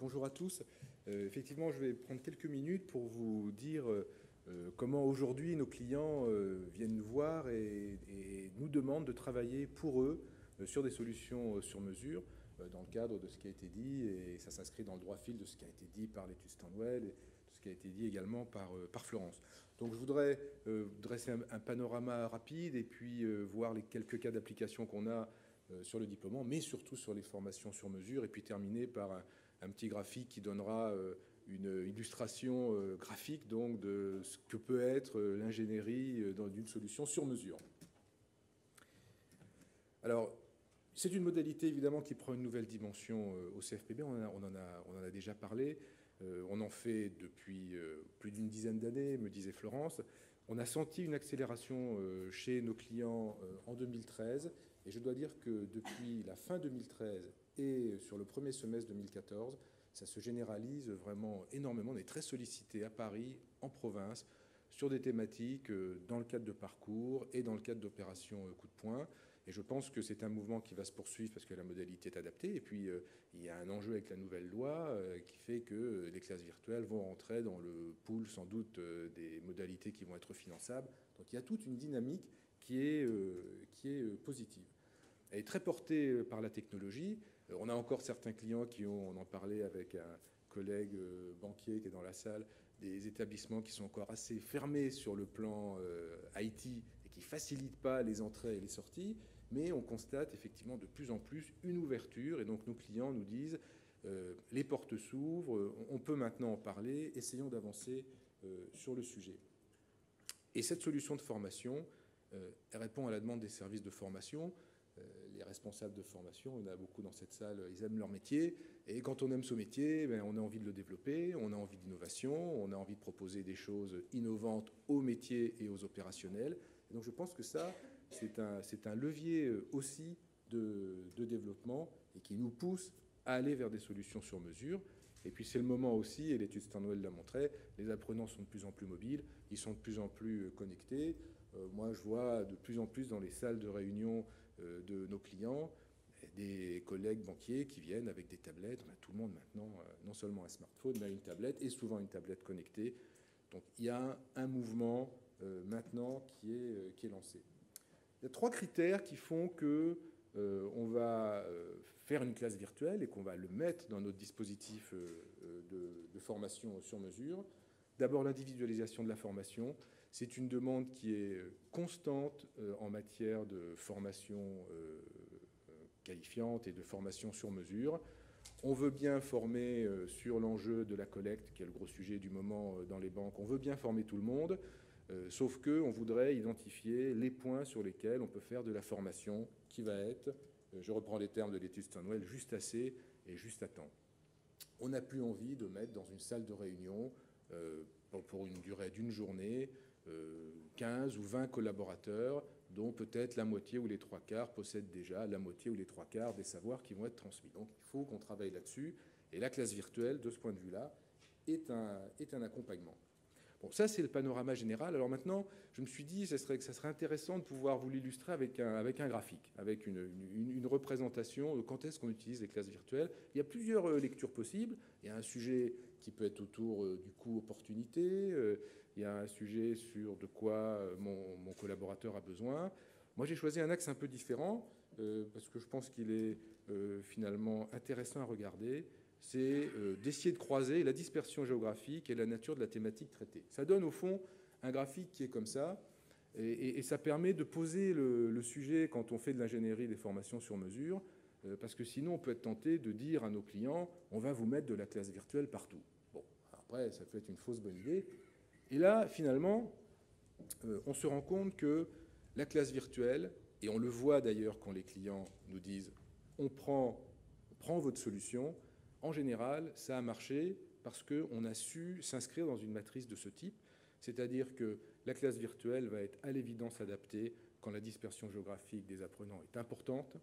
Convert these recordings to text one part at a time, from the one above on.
Bonjour à tous. Euh, effectivement, je vais prendre quelques minutes pour vous dire euh, comment aujourd'hui nos clients euh, viennent nous voir et, nous demandent de travailler pour eux sur des solutions sur mesure dans le cadre de ce qui a été dit et ça s'inscrit dans le droit fil de ce qui a été dit par l'étude Stanwell et de ce qui a été dit également par, Florence. Donc je voudrais dresser un, panorama rapide et puis voir les quelques cas d'application qu'on a sur le diplôme, mais surtout sur les formations sur mesure et puis terminer par un, petit graphique qui donnera euh, une illustration euh, graphique donc de ce que peut être euh, l'ingénierie dans une solution sur mesure. Alors, c'est une modalité évidemment qui prend une nouvelle dimension au CFPB, on en, a, déjà parlé, on en fait depuis plus d'une dizaine d'années, me disait Florence. On a senti une accélération chez nos clients en 2013, et je dois dire que depuis la fin 2013 et sur le premier semestre 2014, ça se généralise vraiment énormément. On est très sollicité à Paris, en province, sur des thématiques euh, dans le cadre de parcours et dans le cadre d'opérations euh, coup de poing. Et je pense que c'est un mouvement qui va se poursuivre parce que la modalité est adaptée. Et puis, euh, il y a un enjeu avec la nouvelle loi qui fait que les classes virtuelles vont rentrer dans le pool, sans doute, des modalités qui vont être finançables. Donc, il y a toute une dynamique qui est, qui est positive. Est très portée par la technologie. Euh, on a encore certains clients qui ont, on en parlait avec un collègue euh, banquier qui est dans la salle, des établissements qui sont encore assez fermés sur le plan euh, IT et qui ne facilitent pas les entrées et les sorties, mais on constate effectivement de plus en plus une ouverture et donc nos clients nous disent les portes s'ouvrent, on peut maintenant en parler, essayons d'avancer sur le sujet. Et cette solution de formation, répond à la demande des services de formation. Euh, les responsables de formation, il y en a beaucoup dans cette salle, ils aiment leur métier. Et quand on aime ce métier, ben, on a envie de le développer, on a envie d'innovation, on a envie de proposer des choses innovantes aux métiers et aux opérationnels. Donc je pense que ça, c'est un, un, levier euh, aussi de, de, développement et qui nous pousse à aller vers des solutions sur mesure. Et puis c'est le moment aussi, et l'étude Stanwell l'a montré, les apprenants sont de plus en plus mobiles, ils sont de plus en plus euh, connectés. Moi, je vois de plus en plus dans les salles de réunion euh, de nos clients, des collègues banquiers qui viennent avec des tablettes. On a tout le monde maintenant, euh, non seulement un smartphone, mais une tablette, et souvent une tablette connectée. Donc il y a un, mouvement euh, maintenant qui est, qui est lancé. Il y a trois critères qui font que on va faire une classe virtuelle et qu'on va le mettre dans notre dispositif de, formation sur mesure. D'abord l'individualisation de la formation. C'est une demande qui est constante euh, en matière de formation euh, qualifiante et de formation sur mesure. On veut bien former euh, sur l'enjeu de la collecte, qui est le gros sujet du moment dans les banques. On veut bien former tout le monde, sauf que on voudrait identifier les points sur lesquels on peut faire de la formation qui va être, je reprends les termes de l'étude Stonewall, juste assez et juste à temps. On n'a plus envie de mettre dans une salle de réunion pour une durée d'une journée 15 euh, ou 20 collaborateurs, dont peut-être la moitié ou les trois quarts possèdent déjà la moitié ou les trois quarts des savoirs qui vont être transmis. Donc il faut qu'on travaille là-dessus. Et la classe virtuelle, de ce point de vue-là, est un accompagnement. Bon, ça, c'est le panorama général. Alors maintenant, je me suis dit que serait, ça serait intéressant de pouvoir vous l'illustrer avec un, graphique, avec une, représentation de quand est-ce qu'on utilise les classes virtuelles. Il y a plusieurs euh, lectures possibles. Il y a un sujet qui peut être autour euh, du coût opportunité. Euh, il y a un sujet sur de quoi mon collaborateur a besoin. Moi, j'ai choisi un axe un peu différent parce que je pense qu'il est finalement intéressant à regarder c'est euh, d'essayer de croiser la dispersion géographique et la nature de la thématique traitée. Ça donne au fond un graphique qui est comme ça, et, ça permet de poser le, sujet quand on fait de l'ingénierie des formations sur mesure, euh, parce que sinon on peut être tenté de dire à nos clients, on va vous mettre de la classe virtuelle partout. Bon, après, ça peut être une fausse bonne idée. Et là, finalement, euh, on se rend compte que la classe virtuelle, et on le voit d'ailleurs quand les clients nous disent, on prend, on prend votre solution, en général, ça a marché parce qu'on a su s'inscrire dans une matrice de ce type, c'est-à-dire que la classe virtuelle va être à l'évidence adaptée quand la dispersion géographique des apprenants est importante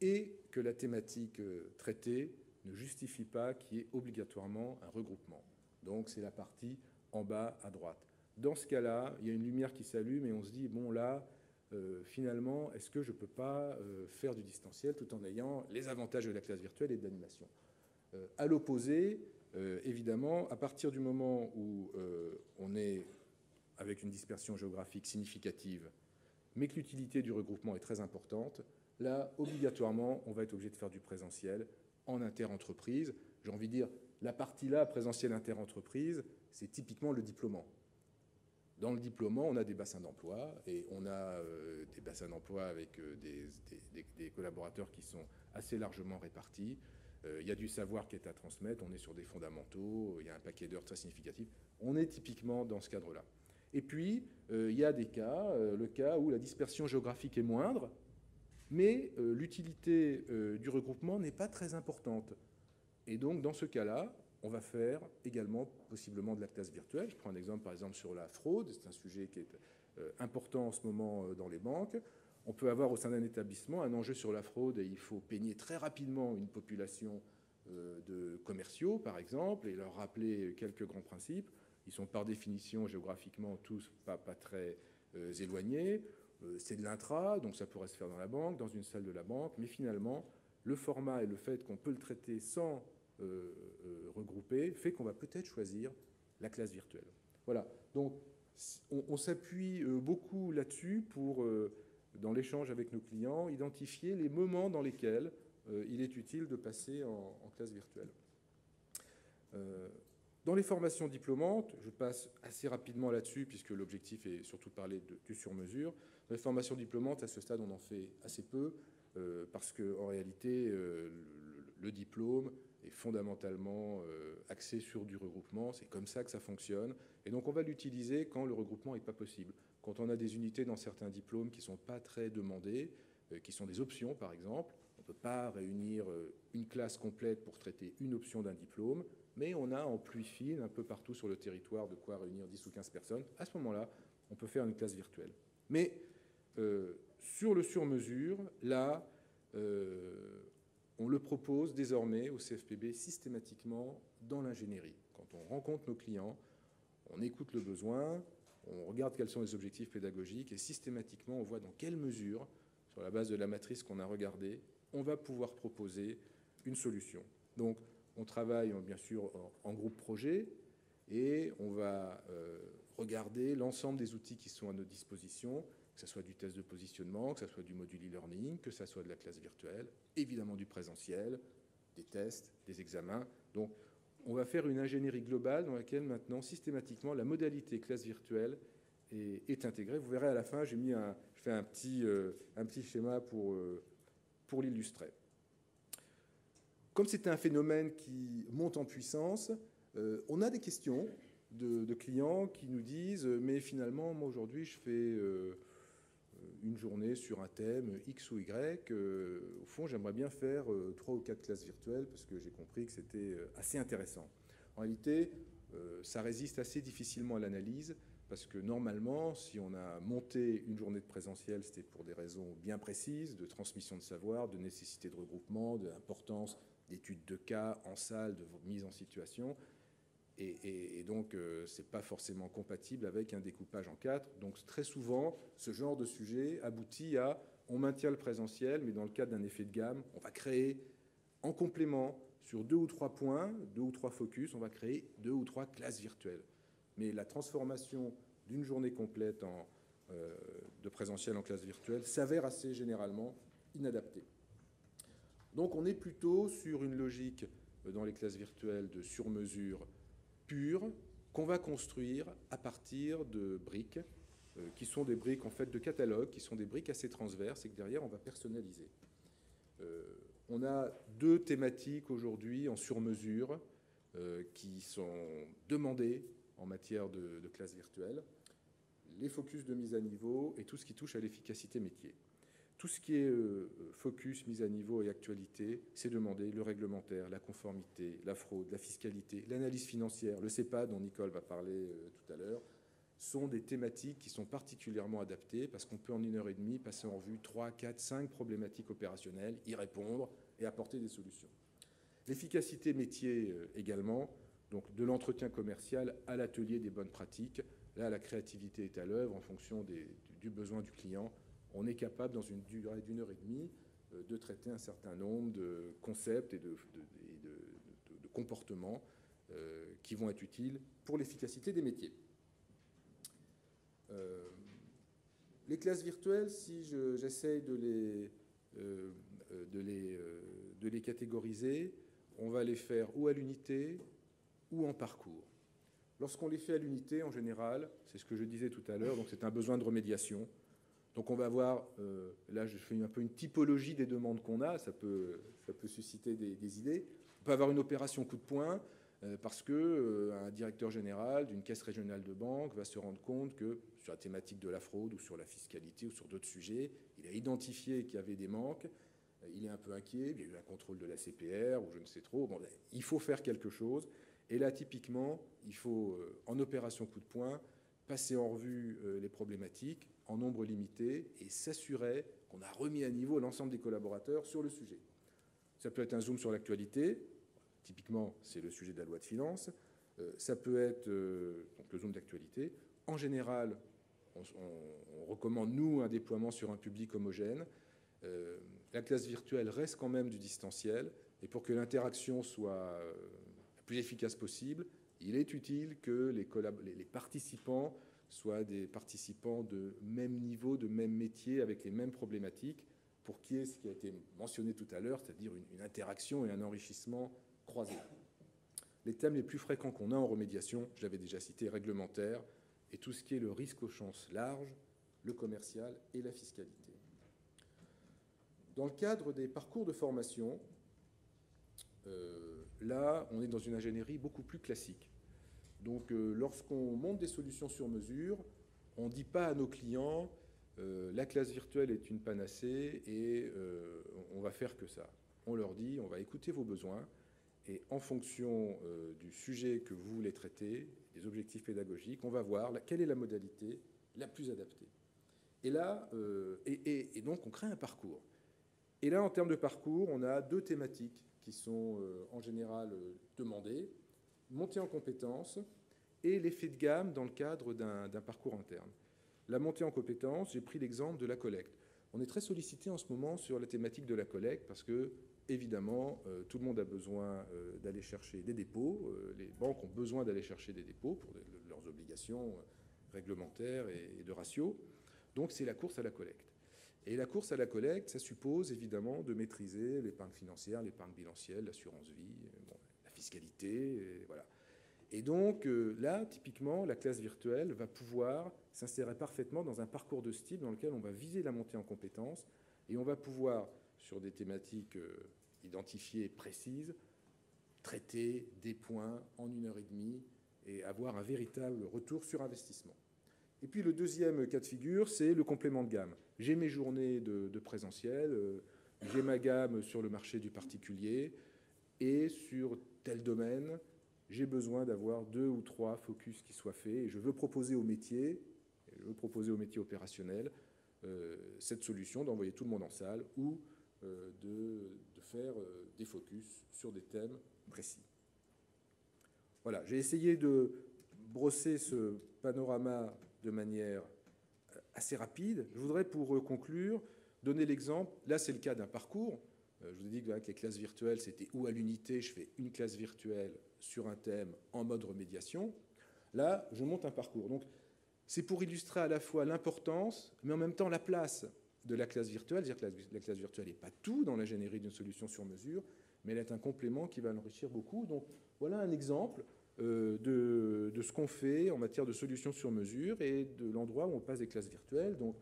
et que la thématique euh, traitée ne justifie pas qu'il y ait obligatoirement un regroupement. Donc c'est la partie en bas à droite. Dans ce cas-là, il y a une lumière qui s'allume et on se dit, bon là, euh, finalement, est-ce que je ne peux pas euh, faire du distanciel tout en ayant les avantages de la classe virtuelle et de l'animation? À l'opposé, évidemment, à partir du moment où on est avec une dispersion géographique significative, mais que l'utilité du regroupement est très importante, là, obligatoirement, on va être obligé de faire du présentiel en interentreprise. J'ai envie de dire, la partie là, présentiel interentreprise, c'est typiquement le diplômant. Dans le diplômant, on a des bassins d'emploi et on a euh, des bassins d'emploi avec euh, des, collaborateurs qui sont assez largement répartis. Euh, il y a du savoir qui est à transmettre, on est sur des fondamentaux, il y a un paquet d'heures très significatif. On est typiquement dans ce cadre-là. Et puis, il y a des cas, le cas où la dispersion géographique est moindre, mais l'utilité du regroupement n'est pas très importante. Et donc, dans ce cas-là, on va faire également possiblement de la classe virtuelle. Je prends un exemple par exemple sur la fraude, c'est un sujet qui est euh, important en ce moment euh, dans les banques. On peut avoir au sein d'un établissement un enjeu sur la fraude et il faut peigner très rapidement une population euh, de commerciaux par exemple et leur rappeler quelques grands principes. Ils sont par définition géographiquement tous pas, très éloignés. c'est de l'intra, donc ça pourrait se faire dans la banque, dans une salle de la banque, mais finalement, le format et le fait qu'on peut le traiter sans euh, euh, regroupé fait qu'on va peut-être choisir la classe virtuelle. Voilà. Donc, on, s'appuie euh, beaucoup là-dessus pour, dans l'échange avec nos clients, identifier les moments dans lesquels il est utile de passer en, classe virtuelle. Dans les formations diplômantes, je passe assez rapidement là-dessus, puisque l'objectif est surtout de parler de, du sur-mesure. Dans les formations diplômantes, à ce stade, on en fait assez peu, parce qu'en réalité, le, diplôme est fondamentalement euh, axé sur du regroupement. C'est comme ça que ça fonctionne. Et donc on va l'utiliser quand le regroupement n'est pas possible. Quand on a des unités dans certains diplômes qui ne sont pas très demandées, euh, qui sont des options par exemple, on ne peut pas réunir euh, une classe complète pour traiter une option d'un diplôme, mais on a en pluie fine un peu partout sur le territoire de quoi réunir 10 ou 15 personnes. À ce moment-là, on peut faire une classe virtuelle. Mais sur le sur-mesure, là, on le propose désormais au CFPB systématiquement dans l'ingénierie. Quand on rencontre nos clients, on écoute le besoin, on regarde quels sont les objectifs pédagogiques et systématiquement on voit dans quelle mesure, sur la base de la matrice qu'on a regardée, on va pouvoir proposer une solution. Donc on travaille bien sûr en, groupe projet et on va euh, regarder l'ensemble des outils qui sont à notre disposition que ce soit du test de positionnement, que ce soit du module e-learning, que ce soit de la classe virtuelle, évidemment du présentiel, des tests, des examens. Donc, on va faire une ingénierie globale dans laquelle maintenant, systématiquement, la modalité classe virtuelle est, intégrée. Vous verrez à la fin, j'ai mis un, je fais un petit, euh, schéma pour, euh, pour l'illustrer. Comme c'est un phénomène qui monte en puissance, euh, on a des questions de, clients qui nous disent, mais finalement, moi aujourd'hui, je fais une journée sur un thème X ou Y. Euh, au fond, j'aimerais bien faire euh, trois ou quatre classes virtuelles parce que j'ai compris que c'était euh, assez intéressant. En réalité, ça résiste assez difficilement à l'analyse parce que normalement, si on a monté une journée de présentiel, c'était pour des raisons bien précises, de transmission de savoir, de nécessité de regroupement, d'importance d'études de cas en salle, de mise en situation. Et, donc, euh, ce n'est pas forcément compatible avec un découpage en quatre. Donc, très souvent, ce genre de sujet aboutit à on maintient le présentiel, mais dans le cadre d'un effet de gamme, on va créer en complément sur deux ou trois points, deux ou trois focus, on va créer deux ou trois classes virtuelles. Mais la transformation d'une journée complète euh, de présentiel en classe virtuelle s'avère assez généralement inadaptée. Donc on est plutôt sur une logique euh, dans les classes virtuelles de sur-mesure pure qu'on va construire à partir de briques, euh, qui sont des briques en fait de catalogue, qui sont des briques assez transverses et que derrière on va personnaliser. Euh, on a deux thématiques aujourd'hui en sur-mesure euh, qui sont demandées en matière de, de classe virtuelle les focus de mise à niveau et tout ce qui touche à l'efficacité métier. Tout ce qui est euh, focus, mise à niveau et actualité, c'est demander le réglementaire, la conformité, la fraude, la fiscalité, l'analyse financière, le CEPA dont Nicole va parler euh, tout à l'heure, sont des thématiques qui sont particulièrement adaptées parce qu'on peut en une heure et demie passer en revue 3, 4, 5 problématiques opérationnelles, y répondre et apporter des solutions. L'efficacité métier euh, également, donc de l'entretien commercial à l'atelier des bonnes pratiques. Là, la créativité est à l'œuvre en fonction du besoin du client on est capable, dans une durée d'une heure et demie, euh, de traiter un certain nombre de concepts et de, comportements qui vont être utiles pour l'efficacité des métiers. les classes virtuelles, si les, de, les, de les catégoriser, on va les faire ou à l'unité ou en parcours. Lorsqu'on les fait à l'unité, en général, c'est ce que je disais tout à l'heure, donc c'est un besoin de remédiation. Donc on va voir, euh, là je fais un peu une typologie des demandes qu'on a, ça peut, ça peut susciter des, idées. On peut avoir une opération coup de poing euh, parce que euh, un directeur général d'une caisse régionale de banque va se rendre compte que sur la thématique de la fraude ou sur la fiscalité ou sur d'autres sujets, il a identifié qu'il y avait des manques, il est un peu inquiet, il y a eu un contrôle de la CPR ou je ne sais trop. Bon, il faut faire quelque chose. Et là, typiquement, il faut, en opération coup de poing, passer en revue les problématiques, en nombre limité et s'assurer qu'on a remis à niveau l'ensemble des collaborateurs sur le sujet. Ça peut être un zoom sur l'actualité, typiquement c'est le sujet de la loi de finances, euh, ça peut être euh, donc le zoom d'actualité. En général, on, recommande, nous, un déploiement sur un public homogène. Euh, la classe virtuelle reste quand même du distanciel, et pour que l'interaction soit la plus efficace possible, il est utile que les, les participants soit des participants de même niveau, de même métier, avec les mêmes problématiques, pour qu'il y ce qui a été mentionné tout à l'heure, c'est-à-dire une, interaction et un enrichissement croisé. Les thèmes les plus fréquents qu'on a en remédiation, j'avais déjà cité, réglementaire, et tout ce qui est le risque aux chances larges, le commercial et la fiscalité. Dans le cadre des parcours de formation, euh, là, on est dans une ingénierie beaucoup plus classique. Donc euh, lorsqu'on monte des solutions sur mesure, on ne dit pas à nos clients euh, la classe virtuelle est une panacée et euh, on va faire que ça. On leur dit on va écouter vos besoins et en fonction du sujet que vous voulez traiter, des objectifs pédagogiques, on va voir quelle est la modalité la plus adaptée. Et là, et, donc on crée un parcours. Et là, en termes de parcours, on a deux thématiques qui sont en général demandées montée en compétences et l'effet de gamme dans le cadre d'un parcours interne. La montée en compétences, j'ai pris l'exemple de la collecte. On est très sollicité en ce moment sur la thématique de la collecte parce que, évidemment, euh, tout le monde a besoin euh, d'aller chercher des dépôts. Euh, les banques ont besoin d'aller chercher des dépôts pour leurs obligations réglementaires et, de ratio. Donc, c'est la course à la collecte. Et la course à la collecte, ça suppose évidemment de maîtriser l'épargne financière, l'épargne bilancielle, l'assurance vie, fiscalité. Et, voilà. et donc euh, là, typiquement, la classe virtuelle va pouvoir s'insérer parfaitement dans un parcours de ce type dans lequel on va viser la montée en compétences et on va pouvoir, sur des thématiques euh, identifiées précises, traiter des points en une heure et demie et avoir un véritable retour sur investissement. Et puis le deuxième cas de figure, c'est le complément de gamme. J'ai mes journées de, présentiel, euh, j'ai ma gamme sur le marché du particulier, et sur tel domaine, j'ai besoin d'avoir deux ou trois focus qui soient faits et je veux proposer au métier, je veux proposer opérationnel euh, cette solution d'envoyer tout le monde en salle ou euh, de, faire euh, des focus sur des thèmes précis. Voilà, j'ai essayé de brosser ce panorama de manière assez rapide. Je voudrais pour conclure donner l'exemple, là c'est le cas d'un parcours, je vous ai dit que les classes virtuelles, c'était ou à l'unité, je fais une classe virtuelle sur un thème en mode remédiation. Là, je monte un parcours. Donc, c'est pour illustrer à la fois l'importance, mais en même temps la place de la classe virtuelle. C'est-à-dire que la, classe virtuelle n'est pas tout dans l'ingénierie d'une solution sur mesure, mais elle est un complément qui va l'enrichir beaucoup. Donc, voilà un exemple euh, de, ce qu'on fait en matière de solutions sur mesure et de l'endroit où on passe des classes virtuelles. Donc,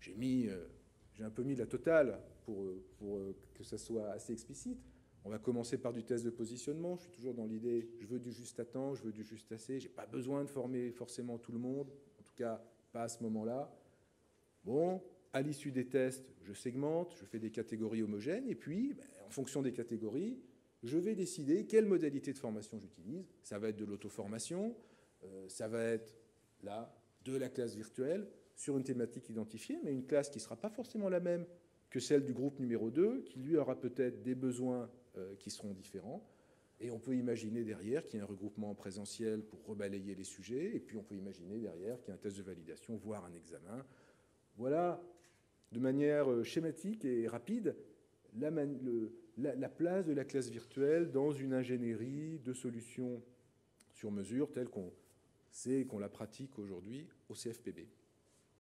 j'ai euh, j'ai un peu mis la totale pour, pour euh, que ça soit assez explicite. On va commencer par du test de positionnement. Je suis toujours dans l'idée, je veux du juste à temps, je veux du juste assez. J'ai pas besoin de former forcément tout le monde, en tout cas pas à ce moment-là. Bon, à l'issue des tests, je segmente, je fais des catégories homogènes, et puis, ben, en fonction des catégories, je vais décider quelle modalité de formation j'utilise. Ça va être de l'auto-formation, euh, ça va être là de la classe virtuelle sur une thématique identifiée, mais une classe qui ne sera pas forcément la même que celle du groupe numéro 2, qui lui aura peut-être des besoins euh, qui seront différents. Et on peut imaginer derrière qu'il y ait un regroupement présentiel pour rebalayer les sujets, et puis on peut imaginer derrière qu'il y ait un test de validation, voire un examen. Voilà, de manière euh, schématique et rapide, la, place de la classe virtuelle dans une ingénierie de solutions sur mesure telle qu'on sait qu'on la pratique aujourd'hui au CFPB.